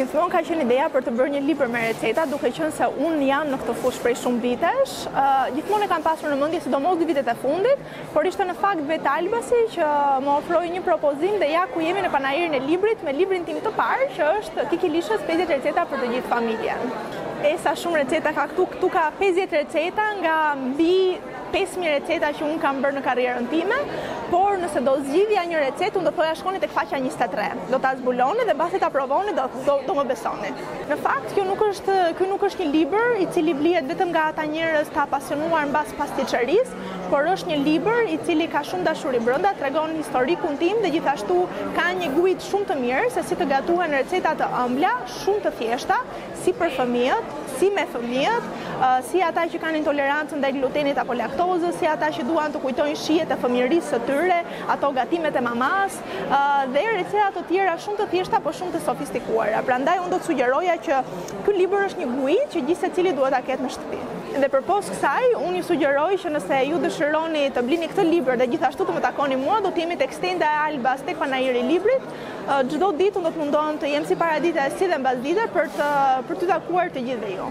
gjithmonë ka qenë ideja për të bërë një libër me receta, duke qenë se unë jam në këtë fushë prej shumë vitesh. Uh, gjithmonë e kam pasur në mendje sidomos dy vitet e fundit, Por ishte në fakt vetë Albasi që më ofroi një propozim dhe ja ku jemi në panairin e librit me librin tim të parë që është Kikilicious 50 receta për të gjithë familjen. E sa shumë receta ka këtu, këtu ka 50 receta nga mbi 5000 receta që unë kam bërë në karrierën time, por nëse do zgjidhja një recetë, unë do thoja shkoni tek faqja 23. Do ta zbuloni dhe mbasi ta provoni do do, do më besoni. Në fakt, kjo nuk është ky nuk është një libër i cili blihet vetëm nga ata njerëz të apasionuar mbas pastiçerisë, por është një libër i cili ka shumë dashuri brenda, tregon historikun tim dhe gjithashtu ka një guidë shumë të mirë se si të gatuhen receta të ëmbla, shumë të thjeshta, si për fëmijët, si me fëmijët, si ata që kanë intolerancë ndaj glutenit apo laktozës, si ata që duan të kujtojnë shijet e fëmijërisë së tyre, ato gatimet e mamasë, dhe receta të tjera shumë të thjeshta por shumë të sofistikuara. Prandaj unë do të sugjeroja që ky libër është një guidë që gjithsecili duhet ta ketë në Dhe përpos kësaj, unë ju sugjeroj që nëse ju dëshironi të blini këtë libër dhe gjithashtu të më takoni mua, do të jemi tek stenda e Albas tek panairi i librit. Çdo ditë unë do të mundohem të jem si paradite si dhe mbasdite për të për t'ju takuar të gjithëve ju.